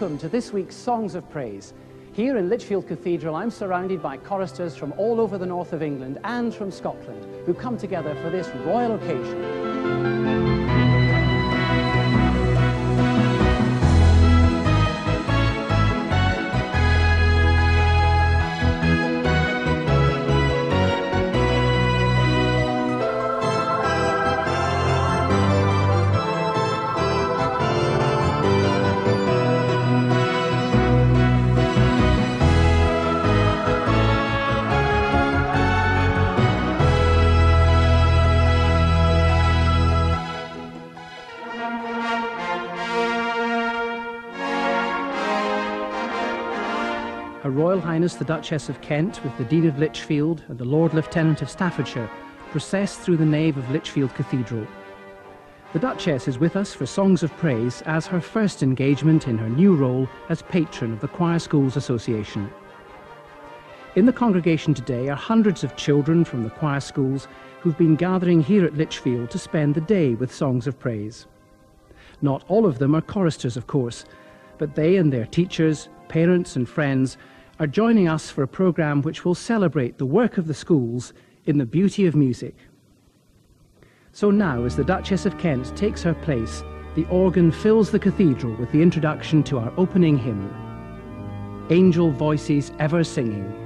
welcome to this week's Songs of Praise. Here in Lichfield Cathedral, I'm surrounded by choristers from all over the north of England and from Scotland who come together for this royal occasion. Highness the Duchess of Kent, with the Dean of Lichfield and the Lord Lieutenant of Staffordshire, process through the nave of Lichfield Cathedral. The Duchess is with us for Songs of Praise as her first engagement in her new role as patron of the Choir Schools Association. In the congregation today are hundreds of children from the choir schools who've been gathering here at Lichfield to spend the day with Songs of Praise. Not all of them are choristers, of course, but they and their teachers, parents, and friends are joining us for a programme which will celebrate the work of the schools in the beauty of music. So now, as the Duchess of Kent takes her place, the organ fills the cathedral with the introduction to our opening hymn Angel Voices Ever Singing.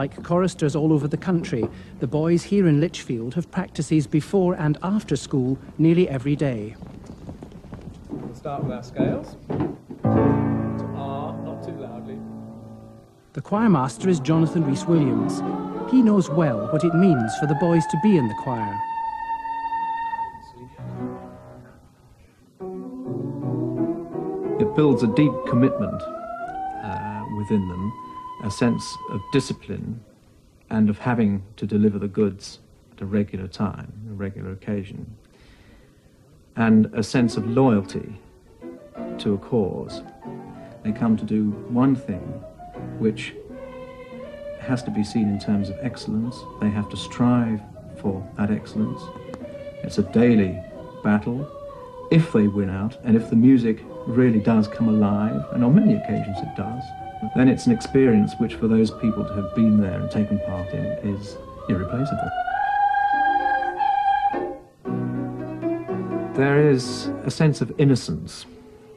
Like choristers all over the country, the boys here in Lichfield have practices before and after school nearly every day. We'll start with our scales. To R, not too loudly. The choir master is Jonathan Rees Williams. He knows well what it means for the boys to be in the choir. It builds a deep commitment uh, within them, a sense of discipline and of having to deliver the goods at a regular time, a regular occasion, and a sense of loyalty to a cause. They come to do one thing which has to be seen in terms of excellence. They have to strive for that excellence. It's a daily battle. If they win out, and if the music really does come alive, and on many occasions it does, then it's an experience which, for those people to have been there and taken part in, is irreplaceable. There is a sense of innocence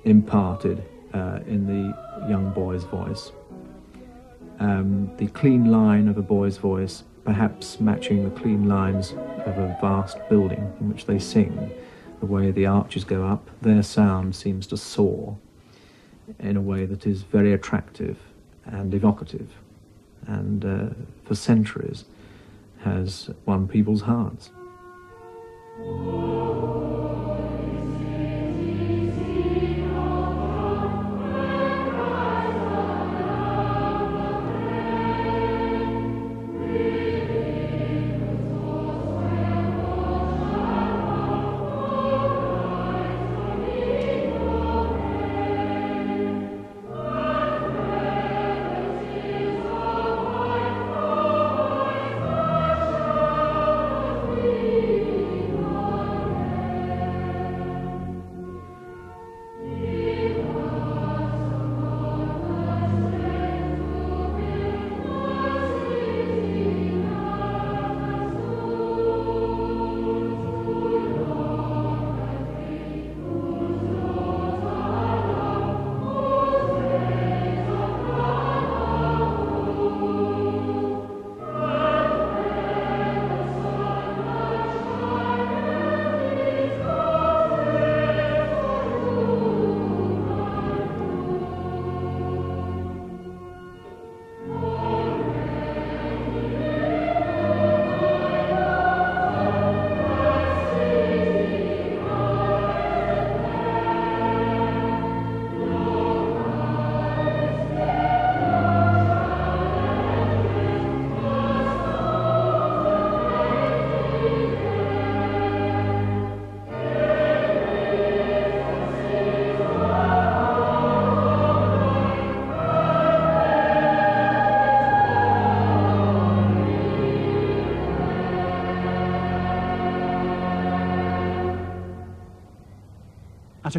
imparted uh, in the young boy's voice. Um, the clean line of a boy's voice, perhaps matching the clean lines of a vast building in which they sing. The way the arches go up, their sound seems to soar in a way that is very attractive and evocative, and uh, for centuries has won people's hearts.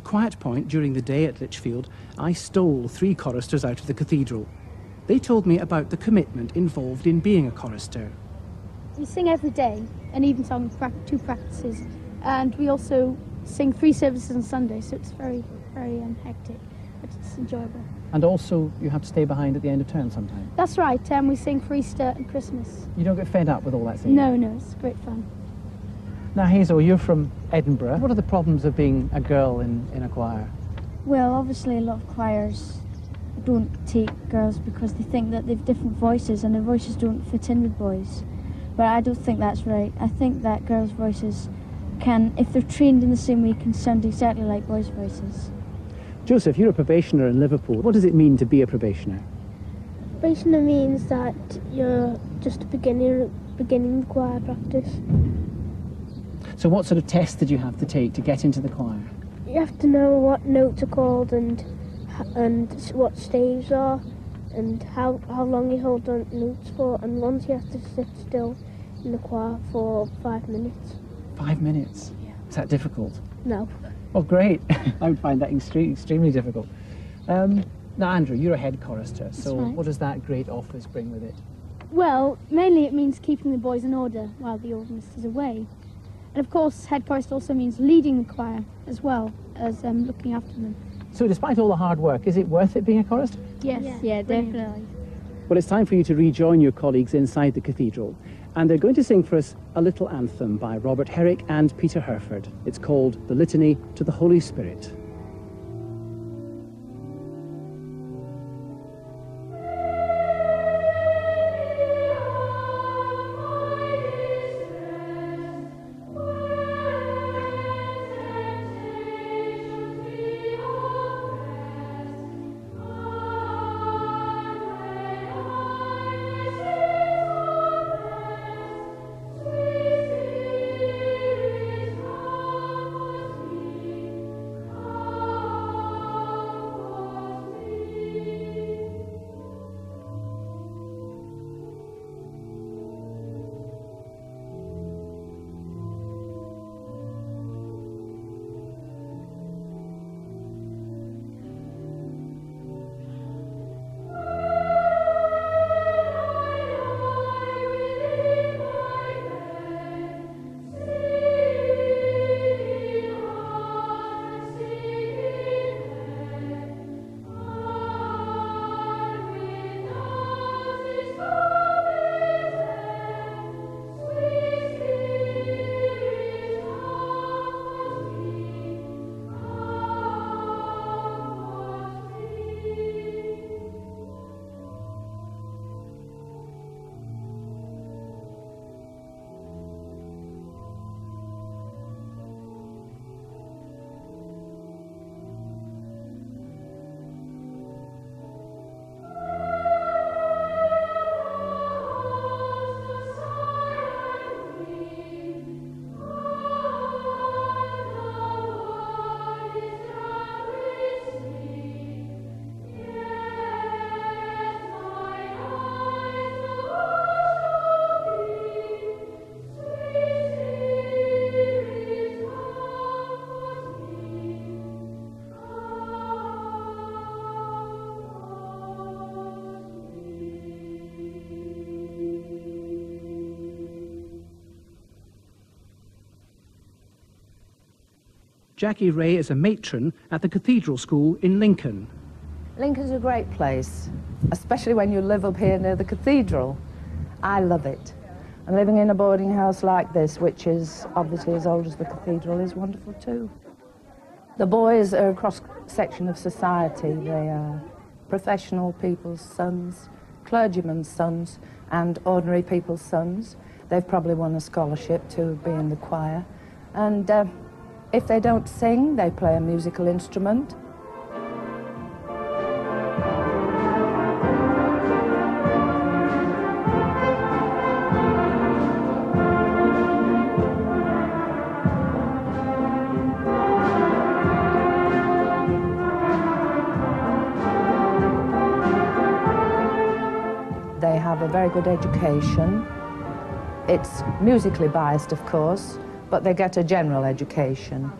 Quiet point during the day at Lichfield, I stole three choristers out of the cathedral. They told me about the commitment involved in being a chorister. We sing every day, an even song, two practices, and we also sing three services on Sunday, so it's very, very um, hectic, but it's enjoyable. And also, you have to stay behind at the end of term sometimes. That's right, um, we sing for Easter and Christmas. You don't get fed up with all that singing? No, no, it's great fun. Now, Hazel, you're from Edinburgh. What are the problems of being a girl in, in a choir? Well, obviously, a lot of choirs don't take girls because they think that they've different voices and their voices don't fit in with boys. But I don't think that's right. I think that girls' voices can, if they're trained in the same way, can sound exactly like boys' voices. Joseph, you're a probationer in Liverpool. What does it mean to be a probationer? Probationer means that you're just a beginner beginning, beginning choir practice. So, what sort of test did you have to take to get into the choir? You have to know what notes are called and and what staves are and how, how long you hold on notes for and once you have to sit still in the choir for five minutes. Five minutes. Yeah. Is that difficult? No. Oh, great. I would find that extre- extremely difficult. Um, now, Andrew, you're a head chorister, so right. what does that great office bring with it? Well, mainly it means keeping the boys in order while the organist is away. And of course, head chorister also means leading the choir as well as um, looking after them. So, despite all the hard work, is it worth it being a chorister? Yes, Yeah, brilliant. definitely. Well, it's time for you to rejoin your colleagues inside the cathedral. And they're going to sing for us a little anthem by Robert Herrick and Peter Hurford. It's called The Litany to the Holy Spirit. Jackie Ray is a matron at the Cathedral School in Lincoln. Lincoln's a great place, especially when you live up here near the cathedral. I love it. And living in a boarding house like this, which is obviously as old as the cathedral, is wonderful too. The boys are a cross section of society. They are professional people's sons, clergymen's sons, and ordinary people's sons. They've probably won a scholarship to be in the choir. And uh, if they don't sing, they play a musical instrument. They have a very good education. It's musically biased, of course, but they get a general education.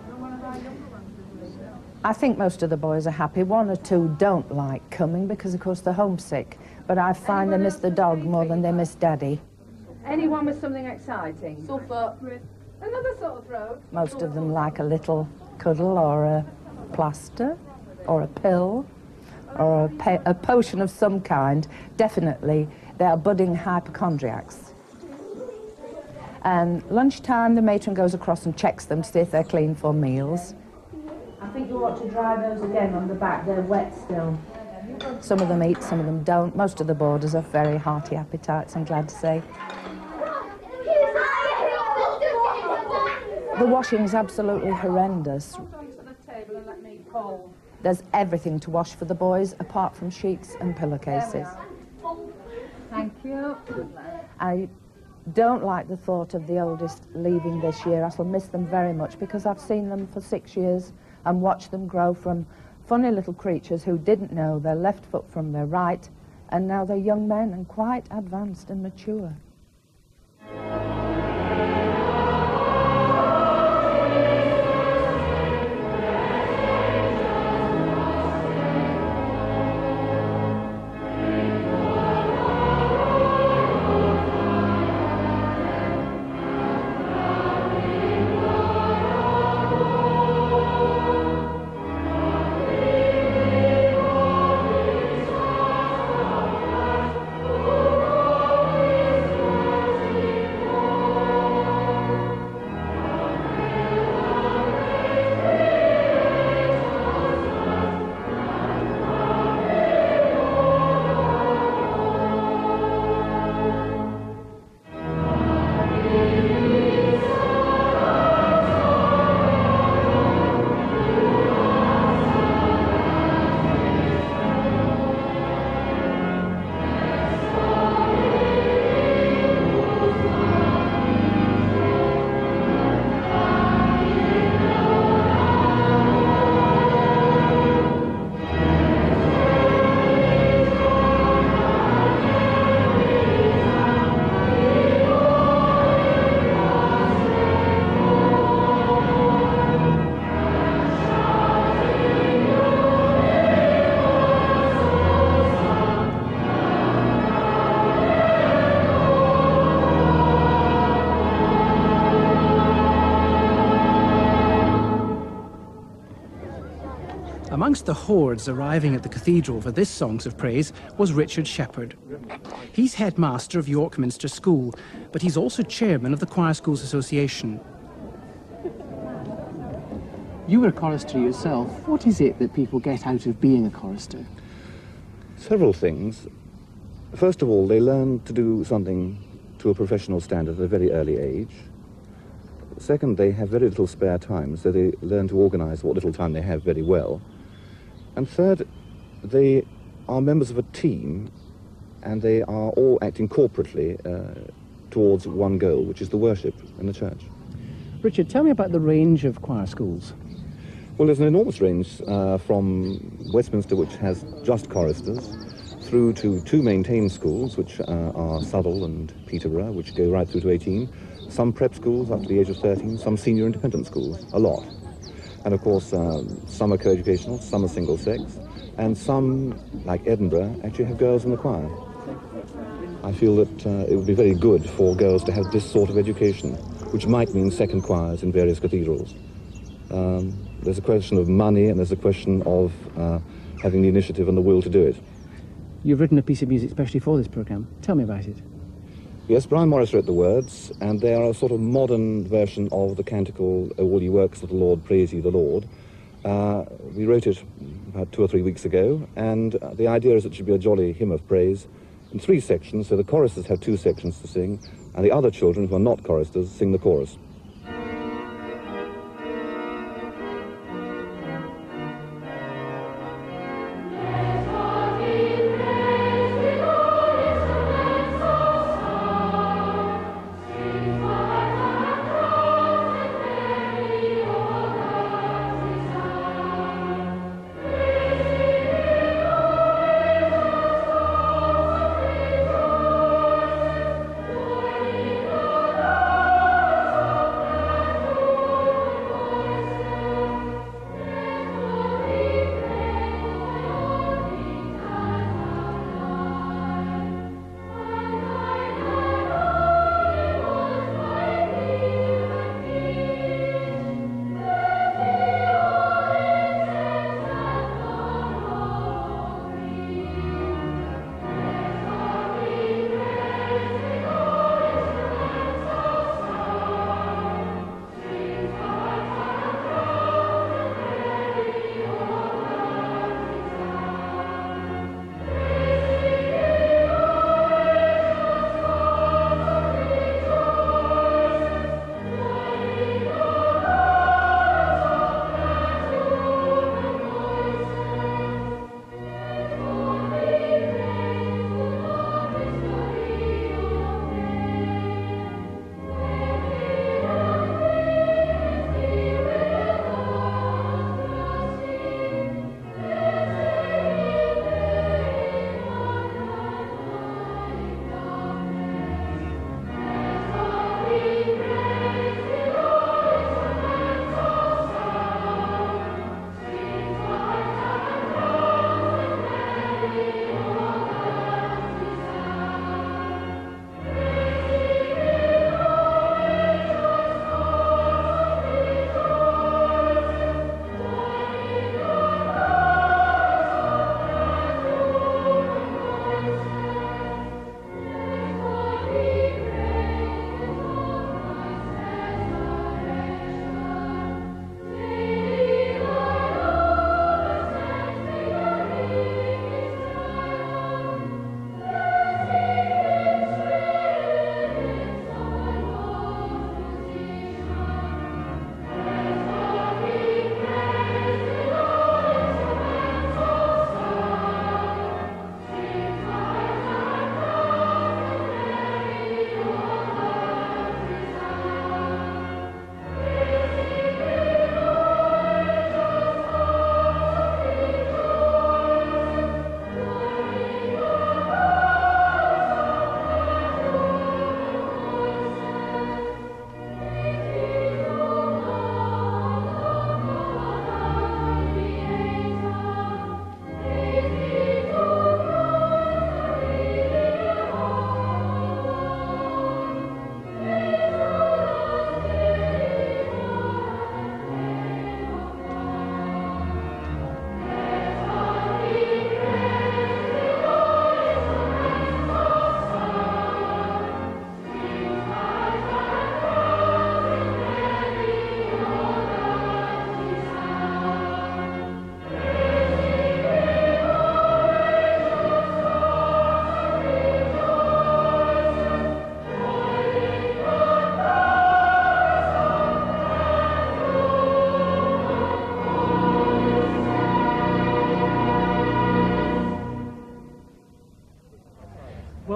I think most of the boys are happy. One or two don't like coming because, of course, they're homesick. But I find they miss the dog more than they miss Daddy. Anyone with something exciting? Sofa. Another sore throat? Most of them like a little cuddle or a plaster or a pill or a, a potion of some kind. Definitely, they are budding hypochondriacs. And lunchtime, the matron goes across and checks them to see if they're clean for meals. I think you ought to dry those again on the back. They're wet still. Some of them eat, some of them don't. Most of the boarders have very hearty appetites, I'm glad to say. The washing is absolutely horrendous. There's everything to wash for the boys apart from sheets and pillowcases. Thank you. I don't like the thought of the oldest leaving this year. I shall miss them very much because I've seen them for six years and watched them grow from funny little creatures who didn't know their left foot from their right, and now they're young men and quite advanced and mature. Amongst the hordes arriving at the cathedral for this Songs of Praise was Richard Shephard. He's headmaster of York Minster School, but he's also chairman of the Choir Schools Association. You were a chorister yourself. What is it that people get out of being a chorister? Several things. First of all, they learn to do something to a professional standard at a very early age. Second, they have very little spare time, so they learn to organize what little time they have very well. And third, they are members of a team and they are all acting corporately uh, towards one goal, which is the worship in the church. Richard, tell me about the range of choir schools. Well, there's an enormous range uh, from Westminster, which has just choristers, through to two maintained schools, which uh, are Southwell and Peterborough, which go right through to 18, some prep schools up to the age of 13, some senior independent schools, a lot. And of course, um, some are co-educational, some are single sex, and some, like Edinburgh, actually have girls in the choir. I feel that uh, it would be very good for girls to have this sort of education, which might mean second choirs in various cathedrals. Um, there's a question of money and there's a question of uh, having the initiative and the will to do it. You've written a piece of music especially for this programme. Tell me about it. Yes, Brian Morris wrote the words, and they are a sort of modern version of the canticle, O All Ye Works of the Lord, Praise Ye the Lord. Uh, we wrote it about two or three weeks ago, and uh, the idea is it should be a jolly hymn of praise in three sections, so the choristers have two sections to sing, and the other children who are not choristers sing the chorus.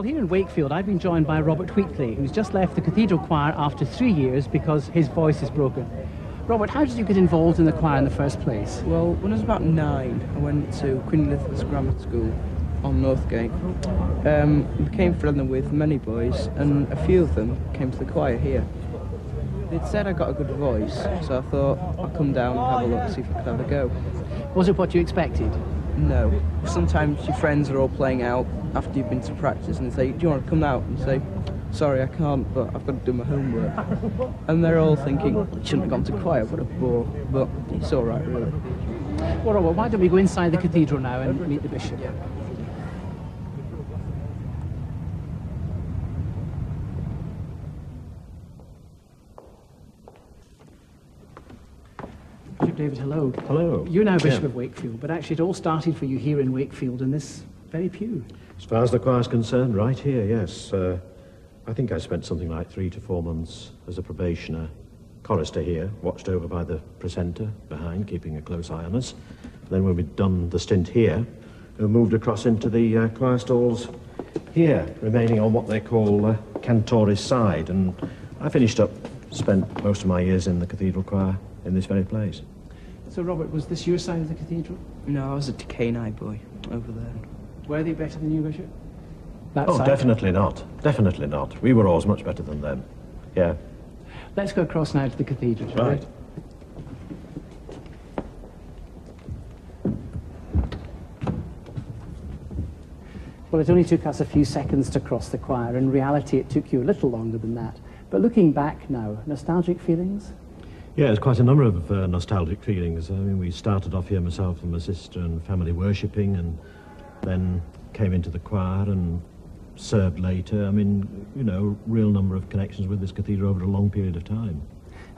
Here in Wakefield, I've been joined by Robert Wheatley, who's just left the cathedral choir after three years because his voice is broken. Robert, how did you get involved in the choir in the first place? Well, when I was about nine, I went to Queen Elizabeth's Grammar School on Northgate. Um, became friendly with many boys, and a few of them came to the choir here. They'd said I got a good voice, so I thought I'd come down and have a look, see if I could have a go. Was it what you expected? No. Sometimes your friends are all playing out after you've been to practice, and they say, "Do you want to come out?" And say, "Sorry, I can't, but I've got to do my homework." and they're all thinking, shouldn't have gone to choir. What a bore!" But it's all right, really. Well, Robert, why don't we go inside the cathedral now and meet the bishop? David, hello. Hello. You're now Bishop Yeah. of Wakefield, but actually it all started for you here in Wakefield in this very pew. As far as the choir's concerned, right here, yes. Uh, I think I spent something like three to four months as a probationer, chorister here, watched over by the precentor behind, keeping a close eye on us. Then when we'd done the stint here, we moved across into the uh, choir stalls here, remaining on what they call uh, Cantoris side. And I finished up, spent most of my years in the cathedral choir in this very place. So, Robert, was this your side of the cathedral? No, I was a Decani boy over there. Were they better than you, Bishop? That oh, side? definitely not. Definitely not. We were always much better than them. Yeah. Let's go across now to the cathedral, shall we? Right. Well, it only took us a few seconds to cross the choir. In reality, it took you a little longer than that. But looking back now, nostalgic feelings? Yeah, there's quite a number of uh, nostalgic feelings. I mean, we started off here, myself and my sister, and family worshipping, and then came into the choir and served later. I mean, you know, real number of connections with this cathedral over a long period of time.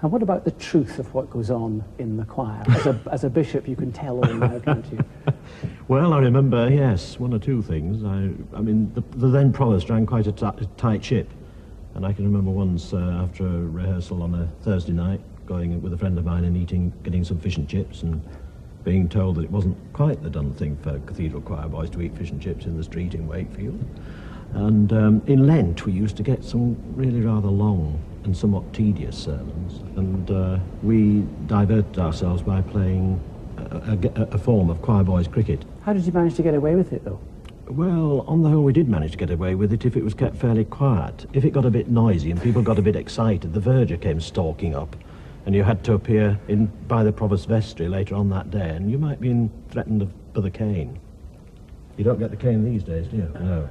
And what about the truth of what goes on in the choir? As a, as a bishop, you can tell all now, can't you? Well, I remember, yes, one or two things. I, I mean, the, the then provost ran quite a tight ship. And I can remember once uh, after a rehearsal on a Thursday night, going with a friend of mine and eating, getting some fish and chips and being told that it wasn't quite the done thing for cathedral choir boys to eat fish and chips in the street in Wakefield. And um, in Lent, we used to get some really rather long and somewhat tedious sermons. And uh, we diverted ourselves by playing a, a, a form of choir boys cricket. How did you manage to get away with it, though? Well, on the whole, we did manage to get away with it if it was kept fairly quiet. If it got a bit noisy and people got a bit excited, the verger came stalking up, and you had to appear in by the provost's vestry later on that day, and you might be threatened of, with a cane. You don't get the cane these days, do you? No.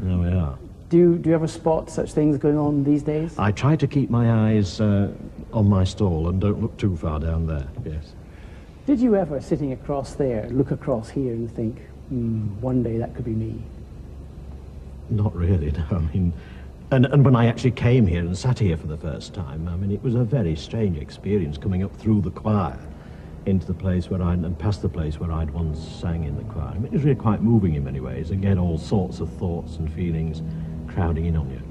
There we are. Do you, do you ever spot such things going on these days? I try to keep my eyes uh, on my stall and don't look too far down there. Yes. Did you ever, sitting across there, look across here and think, hmm, one day that could be me? Not really, no. I mean, and, and when I actually came here and sat here for the first time, I mean, it was a very strange experience coming up through the choir into the place where I'd, and past the place where I'd once sang in the choir. I mean, it was really quite moving in many ways, get all sorts of thoughts and feelings crowding in on you.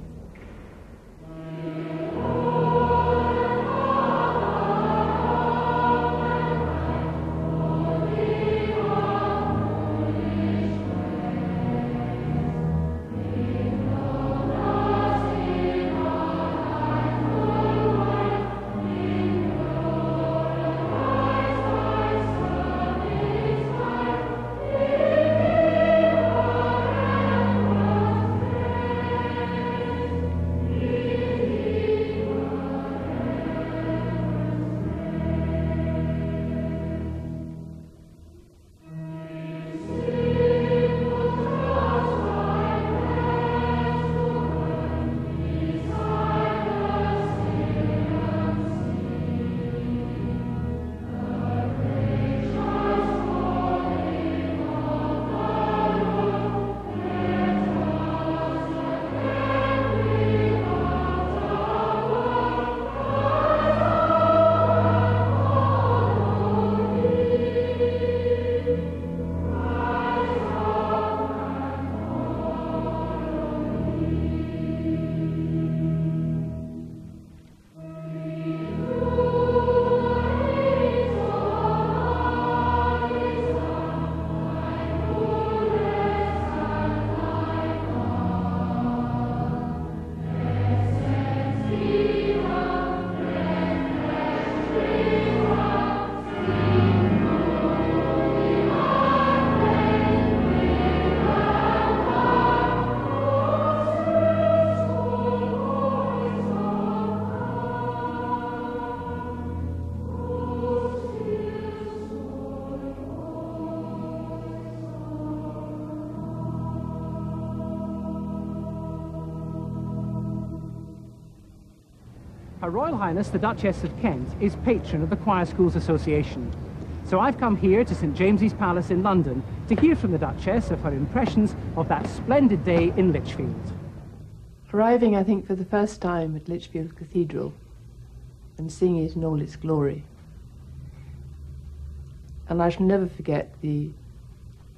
Her Royal Highness the Duchess of Kent is patron of the Choir Schools Association. So I've come here to St James's Palace in London to hear from the Duchess of her impressions of that splendid day in Lichfield. Arriving, I think, for the first time at Lichfield Cathedral and seeing it in all its glory. And I shall never forget the,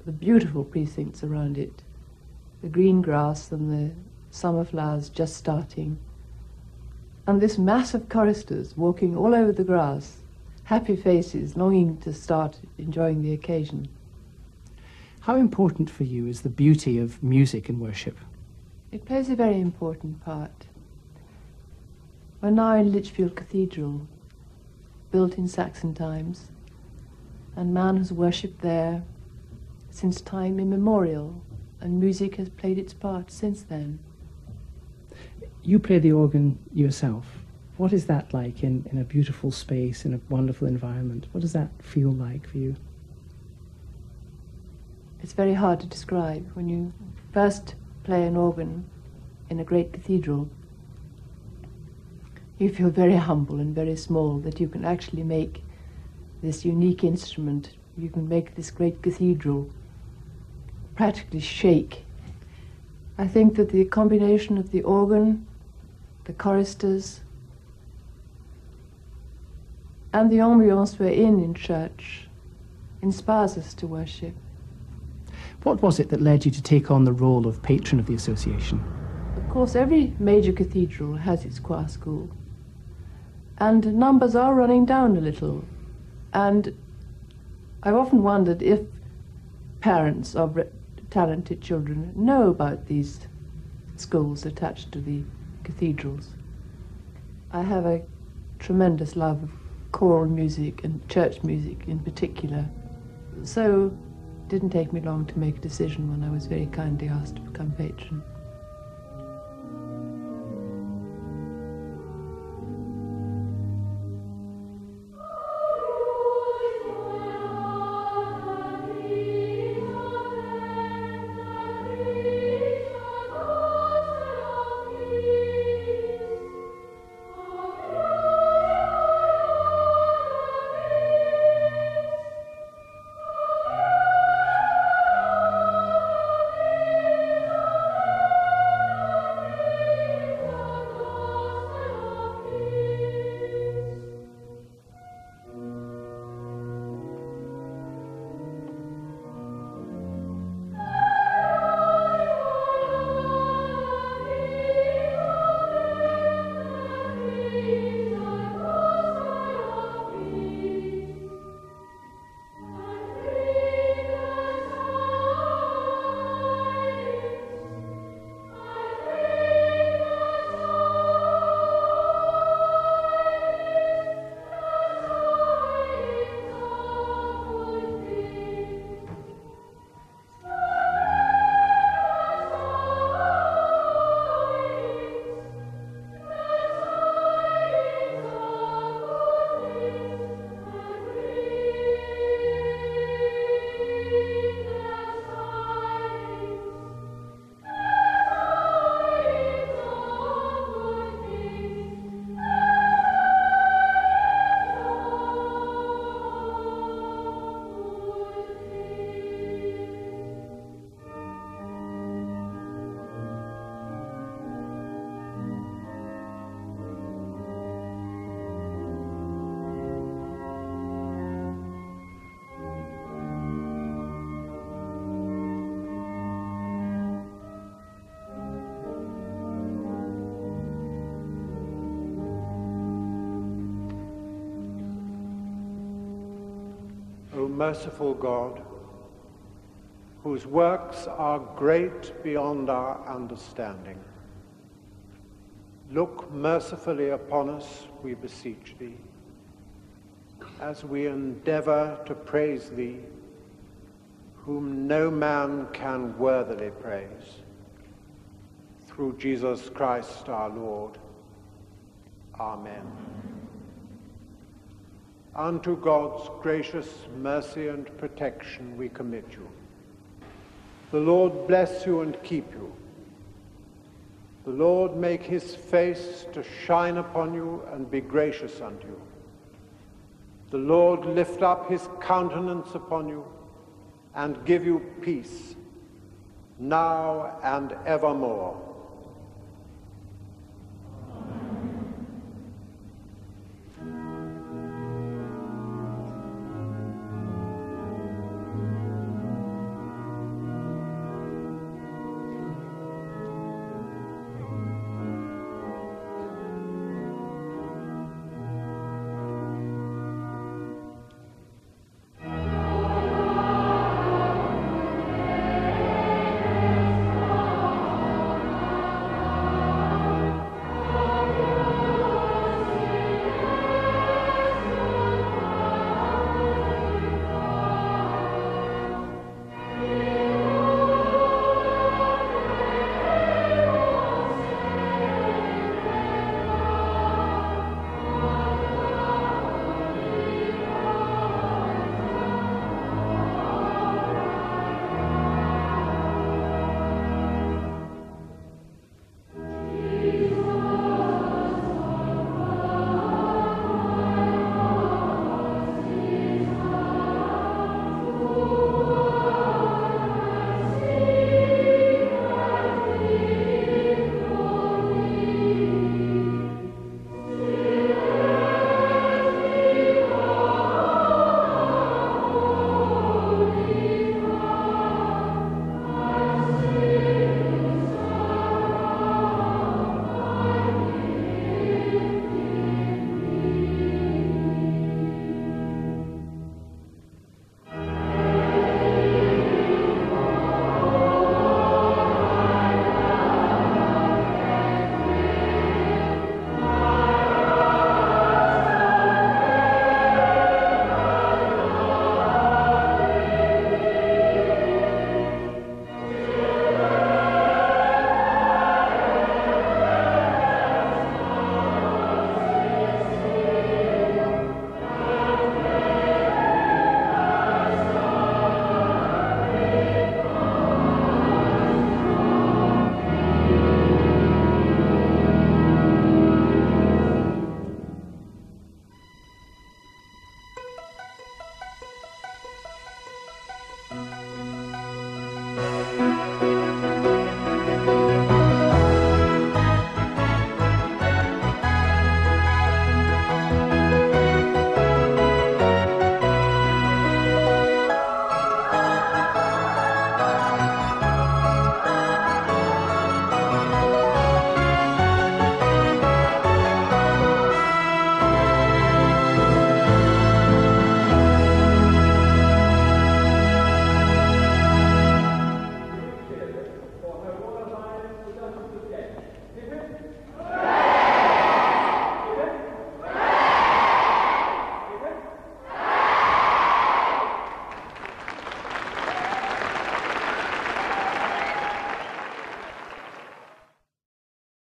the beautiful precincts around it, the green grass and the summer flowers just starting, and this mass of choristers walking all over the grass, happy faces, longing to start enjoying the occasion. How important for you is the beauty of music in worship? It plays a very important part. We're now in Lichfield Cathedral, built in Saxon times, and man has worshipped there since time immemorial, and music has played its part since then. You play the organ yourself. What is that like in, in a beautiful space, in a wonderful environment? What does that feel like for you? It's very hard to describe. When you first play an organ in a great cathedral, you feel very humble and very small that you can actually make this unique instrument, you can make this great cathedral practically shake. I think that the combination of the organ, the choristers, and the ambiance we're in in church inspires us to worship. What was it that led you to take on the role of patron of the association? Of course, every major cathedral has its choir school, and numbers are running down a little. And I've often wondered if parents of talented children know about these schools attached to the cathedrals. I have a tremendous love of choral music and church music in particular. So it didn't take me long to make a decision when I was very kindly asked to become patron. Merciful God, whose works are great beyond our understanding. Look mercifully upon us, we beseech thee, as we endeavor to praise thee, whom no man can worthily praise, through Jesus Christ our Lord. Amen. Unto God's gracious mercy and protection we commit you. The Lord bless you and keep you. The Lord make his face to shine upon you and be gracious unto you. The Lord lift up his countenance upon you and give you peace, now and evermore.